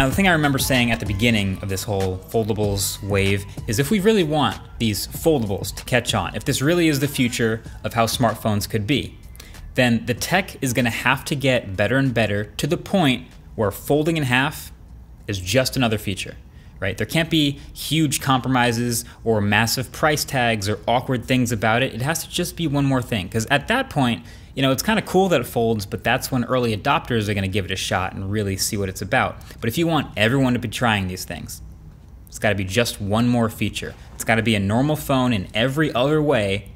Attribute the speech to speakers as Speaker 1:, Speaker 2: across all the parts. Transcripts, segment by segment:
Speaker 1: Now, the thing I remember saying at the beginning of this whole foldables wave is if we really want these foldables to catch on, if this really is the future of how smartphones could be, then the tech is gonna have to get better and better to the point where folding in half is just another feature right? There can't be huge compromises or massive price tags or awkward things about it. It has to just be one more thing. Because at that point, you know, it's kind of cool that it folds, but that's when early adopters are going to give it a shot and really see what it's about. But if you want everyone to be trying these things, it's got to be just one more feature. It's got to be a normal phone in every other way,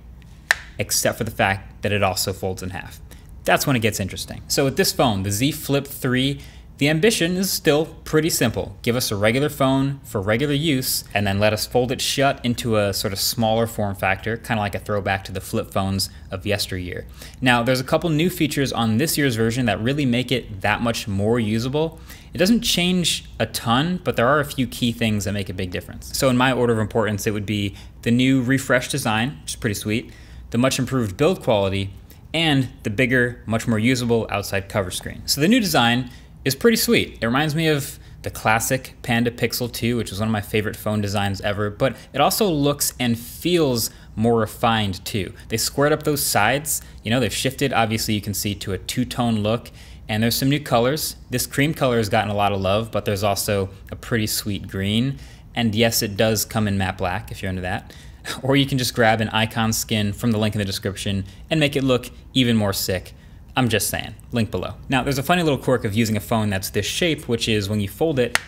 Speaker 1: except for the fact that it also folds in half. That's when it gets interesting. So with this phone, the Z Flip 3, the ambition is still pretty simple. Give us a regular phone for regular use, and then let us fold it shut into a sort of smaller form factor, kind of like a throwback to the flip phones of yesteryear. Now, there's a couple new features on this year's version that really make it that much more usable. It doesn't change a ton, but there are a few key things that make a big difference. So in my order of importance, it would be the new refresh design, which is pretty sweet, the much improved build quality, and the bigger, much more usable outside cover screen. So the new design is pretty sweet. It reminds me of the classic Panda Pixel 2, which was one of my favorite phone designs ever, but it also looks and feels more refined too. They squared up those sides, you know, they've shifted, obviously you can see, to a two-tone look, and there's some new colors. This cream color has gotten a lot of love, but there's also a pretty sweet green, and yes, it does come in matte black if you're into that. Or you can just grab an icon skin from the link in the description and make it look even more sick. I'm just saying, link below. Now, there's a funny little quirk of using a phone that's this shape, which is when you fold it,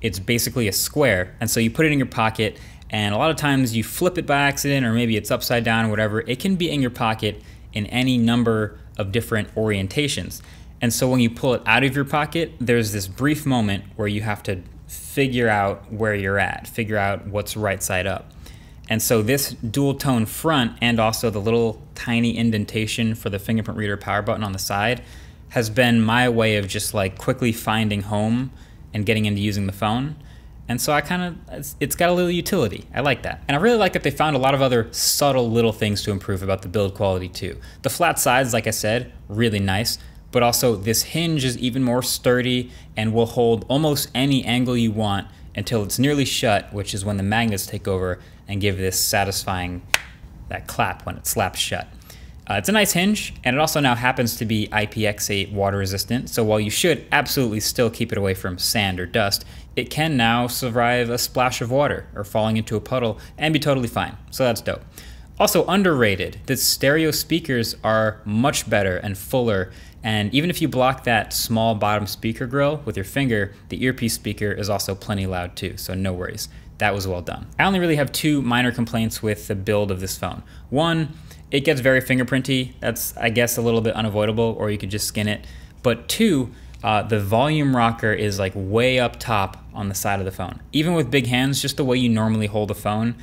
Speaker 1: it's basically a square. And so you put it in your pocket, and a lot of times you flip it by accident, or maybe it's upside down or whatever. It can be in your pocket in any number of different orientations. And so when you pull it out of your pocket, there's this brief moment where you have to figure out where you're at, figure out what's right side up. And so this dual tone front and also the little tiny indentation for the fingerprint reader power button on the side has been my way of just like quickly finding home and getting into using the phone. And so I kind of, it's, it's got a little utility. I like that. And I really like that they found a lot of other subtle little things to improve about the build quality too. The flat sides, like I said, really nice, but also this hinge is even more sturdy and will hold almost any angle you want until it's nearly shut, which is when the magnets take over and give this satisfying that clap when it slaps shut. Uh, it's a nice hinge, and it also now happens to be IPX8 water resistant, so while you should absolutely still keep it away from sand or dust, it can now survive a splash of water or falling into a puddle and be totally fine, so that's dope. Also underrated, the stereo speakers are much better and fuller and even if you block that small bottom speaker grill with your finger, the earpiece speaker is also plenty loud too, so no worries. That was well done. I only really have two minor complaints with the build of this phone. One, it gets very fingerprinty. That's, I guess, a little bit unavoidable, or you could just skin it. But two, uh, the volume rocker is like way up top on the side of the phone. Even with big hands, just the way you normally hold a phone,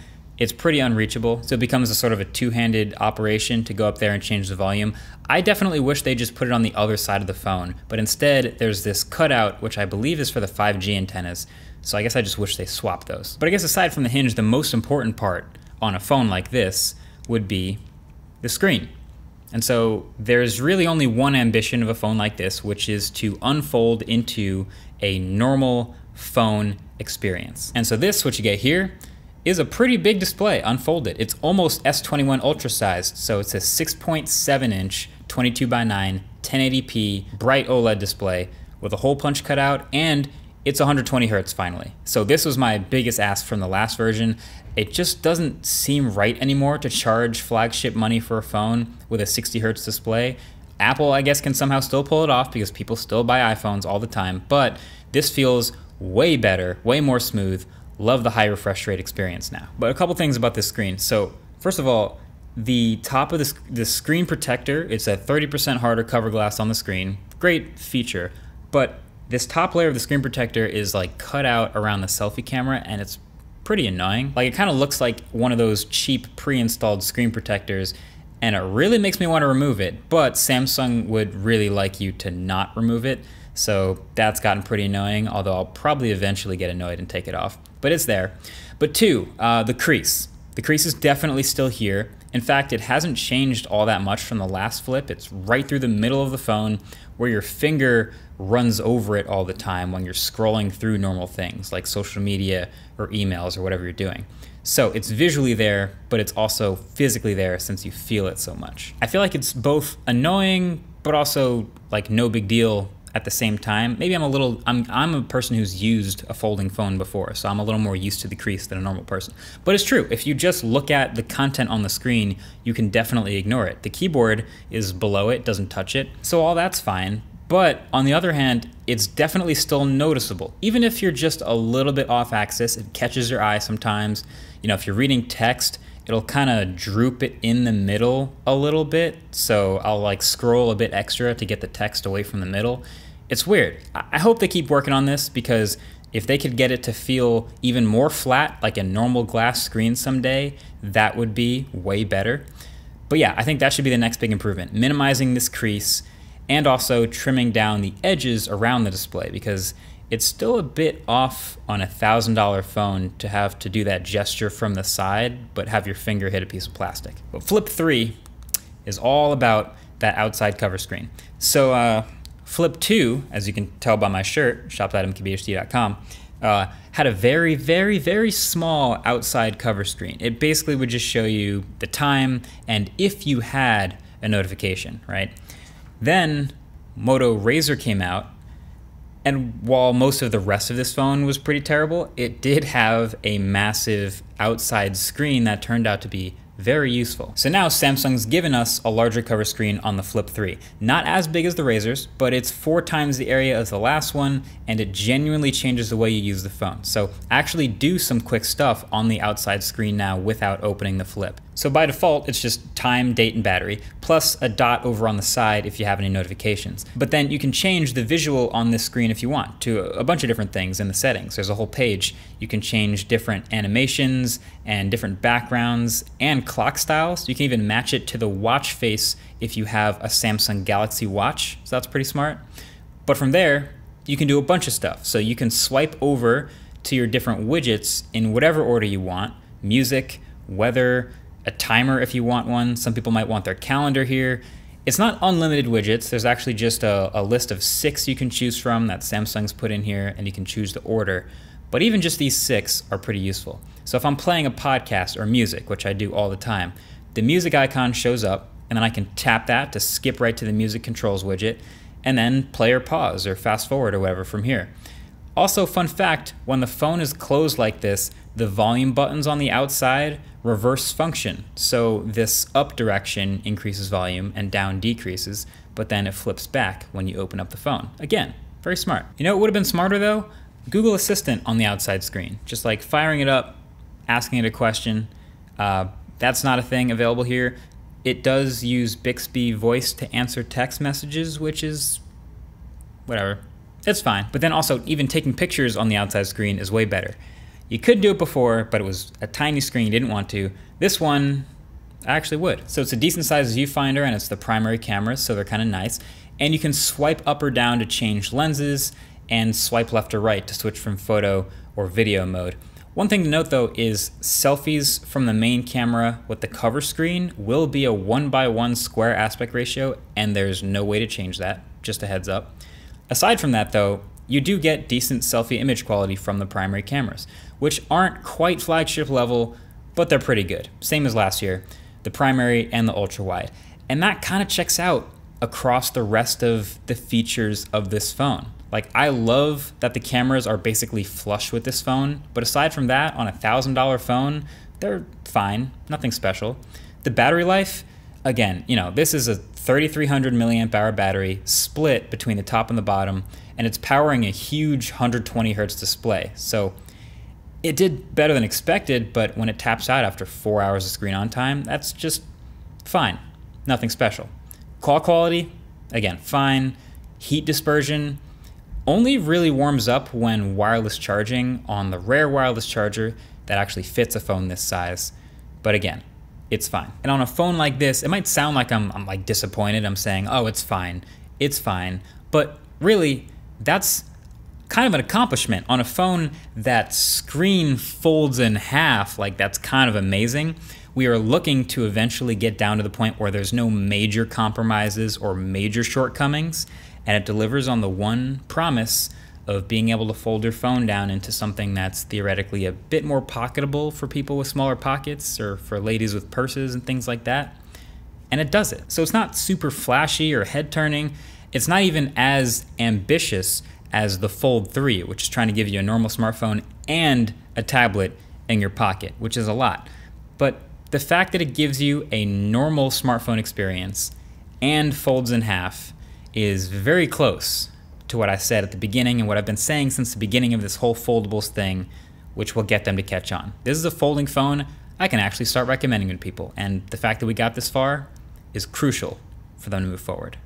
Speaker 1: it's pretty unreachable. So it becomes a sort of a two-handed operation to go up there and change the volume. I definitely wish they just put it on the other side of the phone, but instead there's this cutout, which I believe is for the 5G antennas. So I guess I just wish they swapped those. But I guess aside from the hinge, the most important part on a phone like this would be the screen. And so there's really only one ambition of a phone like this, which is to unfold into a normal phone experience. And so this, what you get here, is a pretty big display unfolded. It's almost S21 Ultra sized, so it's a 6.7 inch, 22 by 9, 1080p bright OLED display with a hole punch cutout and it's 120 hertz finally. So this was my biggest ask from the last version. It just doesn't seem right anymore to charge flagship money for a phone with a 60 hertz display. Apple, I guess, can somehow still pull it off because people still buy iPhones all the time, but this feels way better, way more smooth, Love the high refresh rate experience now. But a couple things about this screen. So first of all, the top of this the screen protector, it's a 30% harder cover glass on the screen. Great feature, but this top layer of the screen protector is like cut out around the selfie camera and it's pretty annoying. Like it kind of looks like one of those cheap pre-installed screen protectors and it really makes me want to remove it, but Samsung would really like you to not remove it. So that's gotten pretty annoying, although I'll probably eventually get annoyed and take it off. But it's there. But two, uh, the crease. The crease is definitely still here. In fact, it hasn't changed all that much from the last flip. It's right through the middle of the phone where your finger runs over it all the time when you're scrolling through normal things like social media or emails or whatever you're doing. So it's visually there, but it's also physically there since you feel it so much. I feel like it's both annoying, but also like no big deal at the same time. Maybe I'm a little, I'm, I'm a person who's used a folding phone before, so I'm a little more used to the crease than a normal person. But it's true, if you just look at the content on the screen, you can definitely ignore it. The keyboard is below it, doesn't touch it, so all that's fine. But on the other hand, it's definitely still noticeable. Even if you're just a little bit off axis, it catches your eye sometimes. You know, if you're reading text, it'll kind of droop it in the middle a little bit. So I'll like scroll a bit extra to get the text away from the middle. It's weird. I hope they keep working on this because if they could get it to feel even more flat, like a normal glass screen someday, that would be way better. But yeah, I think that should be the next big improvement. Minimizing this crease and also trimming down the edges around the display because it's still a bit off on a $1,000 phone to have to do that gesture from the side, but have your finger hit a piece of plastic. But Flip 3 is all about that outside cover screen. So uh, Flip 2, as you can tell by my shirt, shop.mkbhd.com, uh, had a very, very, very small outside cover screen. It basically would just show you the time and if you had a notification, right? Then Moto Razr came out, and while most of the rest of this phone was pretty terrible, it did have a massive outside screen that turned out to be very useful. So now Samsung's given us a larger cover screen on the Flip 3. Not as big as the Razrs, but it's four times the area of the last one, and it genuinely changes the way you use the phone. So actually do some quick stuff on the outside screen now without opening the Flip. So by default, it's just time, date, and battery, plus a dot over on the side if you have any notifications. But then you can change the visual on this screen if you want to a bunch of different things in the settings. There's a whole page. You can change different animations and different backgrounds and clock styles. You can even match it to the watch face if you have a Samsung Galaxy Watch, so that's pretty smart. But from there, you can do a bunch of stuff. So you can swipe over to your different widgets in whatever order you want music, weather, a timer if you want one. Some people might want their calendar here. It's not unlimited widgets. There's actually just a, a, list of six you can choose from that Samsung's put in here, and you can choose the order. But even just these six are pretty useful. So if I'm playing a podcast or music, which I do all the time, the music icon shows up, and then I can tap that to skip right to the music controls widget, and then play or pause or fast forward or whatever from here. Also, fun fact when the phone is closed like this, the volume buttons on the outside reverse function. So this up direction increases volume and down decreases, but then it flips back when you open up the phone. Again, very smart. You know what would have been smarter though? Google Assistant on the outside screen. Just like firing it up, asking it a question. Uh, that's not a thing available here. It does use Bixby voice to answer text messages, which is whatever. It's fine. But then also, even taking pictures on the outside screen is way better. You could do it before, but it was a tiny screen, you didn't want to. This one, I actually would. So it's a decent size viewfinder and it's the primary camera, so they're kind of nice. And you can swipe up or down to change lenses and swipe left or right to switch from photo or video mode. One thing to note though is selfies from the main camera with the cover screen will be a one by one square aspect ratio and there's no way to change that, just a heads up. Aside from that though, you do get decent selfie image quality from the primary cameras, which aren't quite flagship level, but they're pretty good. Same as last year, the primary and the ultra wide. And that kind of checks out across the rest of the features of this phone. Like I love that the cameras are basically flush with this phone, but aside from that, on a $1000 phone, they're fine, nothing special. The battery life, again, you know, this is a 3300 milliamp hour battery split between the top and the bottom and it's powering a huge 120 hertz display. So it did better than expected, but when it taps out after four hours of screen on time, that's just fine. Nothing special. Call quality, again, fine. Heat dispersion only really warms up when wireless charging on the rare wireless charger that actually fits a phone this size. But again, it's fine. And on a phone like this, it might sound like I'm, I'm like disappointed. I'm saying, oh, it's fine. It's fine. But really, that's kind of an accomplishment. On a phone that screen folds in half, like that's kind of amazing. We are looking to eventually get down to the point where there's no major compromises or major shortcomings, and it delivers on the one promise of being able to fold your phone down into something that's theoretically a bit more pocketable for people with smaller pockets or for ladies with purses and things like that. And it does it. So it's not super flashy or head turning. It's not even as ambitious as the Fold 3, which is trying to give you a normal smartphone and a tablet in your pocket, which is a lot. But the fact that it gives you a normal smartphone experience and folds in half is very close to what I said at the beginning and what I've been saying since the beginning of this whole foldables thing, which will get them to catch on. This is a folding phone I can actually start recommending to people, and the fact that we got this far is crucial for them to move forward.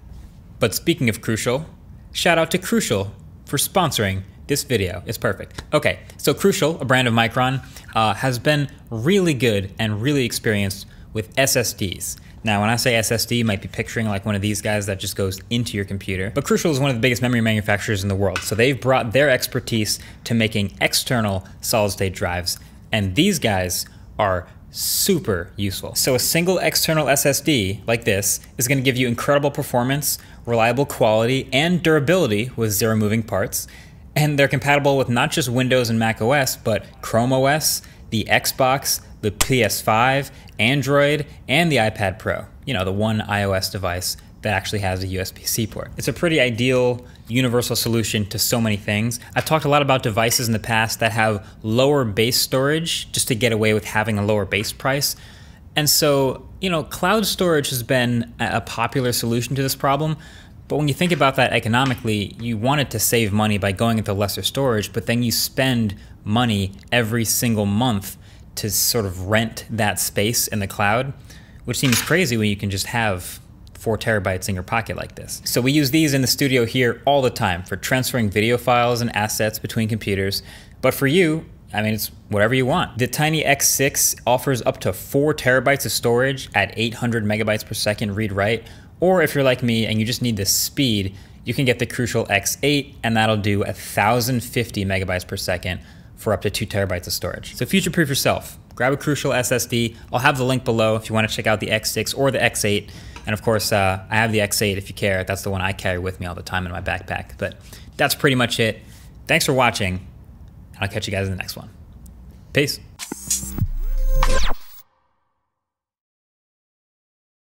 Speaker 1: But speaking of crucial, shout out to Crucial for sponsoring this video. It's perfect. Okay, so Crucial, a brand of Micron, uh, has been really good and really experienced with SSDs. Now, when I say SSD, you might be picturing like one of these guys that just goes into your computer. But Crucial is one of the biggest memory manufacturers in the world. So they've brought their expertise to making external solid state drives. And these guys are super useful. So a single external SSD like this is going to give you incredible performance, reliable quality, and durability with zero moving parts. And they're compatible with not just Windows and Mac OS, but Chrome OS, the Xbox, the PS5, Android, and the iPad Pro. You know, the one iOS device that actually has a USB-C port. It's a pretty ideal universal solution to so many things. I've talked a lot about devices in the past that have lower base storage just to get away with having a lower base price. And so, you know, cloud storage has been a popular solution to this problem. But when you think about that economically, you wanted to save money by going into lesser storage, but then you spend money every single month to sort of rent that space in the cloud, which seems crazy when you can just have four terabytes in your pocket like this. So we use these in the studio here all the time for transferring video files and assets between computers. But for you, I mean, it's whatever you want. The Tiny X6 offers up to four terabytes of storage at 800 megabytes per second read write. Or if you're like me and you just need the speed, you can get the Crucial X8 and that'll do 1050 megabytes per second for up to two terabytes of storage. So future proof yourself. Grab a Crucial SSD. I'll have the link below if you want to check out the X6 or the X8. And of course, uh, I have the X8 if you care. That's the one I carry with me all the time in my backpack. But that's pretty much it. Thanks for watching. And I'll catch you guys in the next one. Peace.